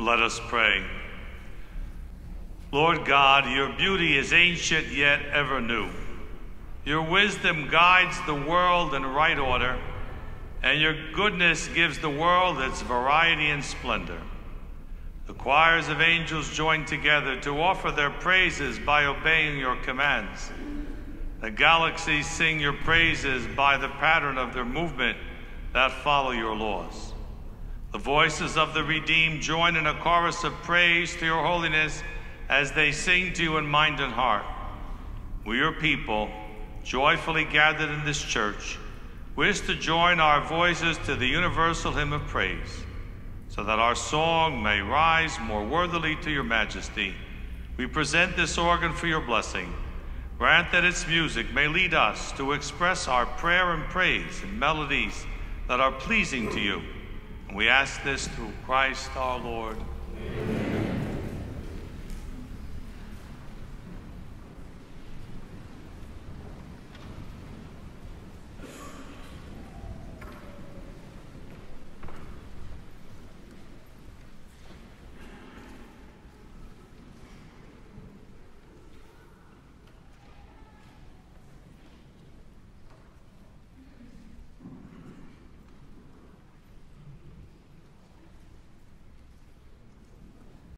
Let us pray. Lord God, your beauty is ancient yet ever new. Your wisdom guides the world in right order, and your goodness gives the world its variety and splendor. The choirs of angels join together to offer their praises by obeying your commands. The galaxies sing your praises by the pattern of their movement that follow your laws. The voices of the redeemed join in a chorus of praise to your holiness as they sing to you in mind and heart. We, your people, joyfully gathered in this church, wish to join our voices to the universal hymn of praise, so that our song may rise more worthily to your majesty. We present this organ for your blessing. Grant that its music may lead us to express our prayer and praise in melodies that are pleasing to you. We ask this through Christ our Lord.